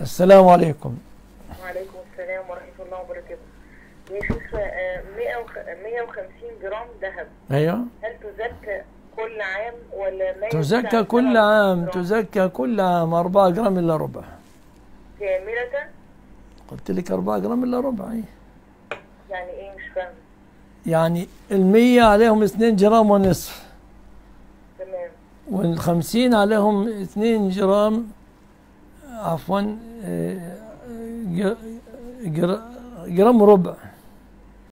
السلام عليكم. وعليكم السلام ورحمة الله وبركاته. شيخ آه، 150 جرام ذهب. أيوه. هل تزكى كل عام ولا ما تزكى كل عام جرام تزكى كل عام 4 جرام إلا ربع. كاملة؟ قلت لك 4 جرام إلا ربع إيه؟ يعني إيه؟ مش فاهم. يعني المية عليهم 2 جرام ونصف. تمام. والخمسين عليهم 2 جرام عفوا آه، جر- جرام ربع.